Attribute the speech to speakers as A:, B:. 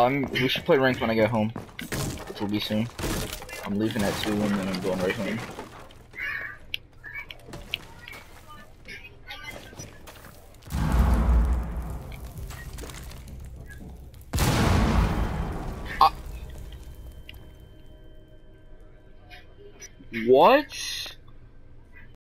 A: Um, we should play ranked when I get home. Which will be soon. I'm leaving at 2 and then I'm going right home. Ah. What?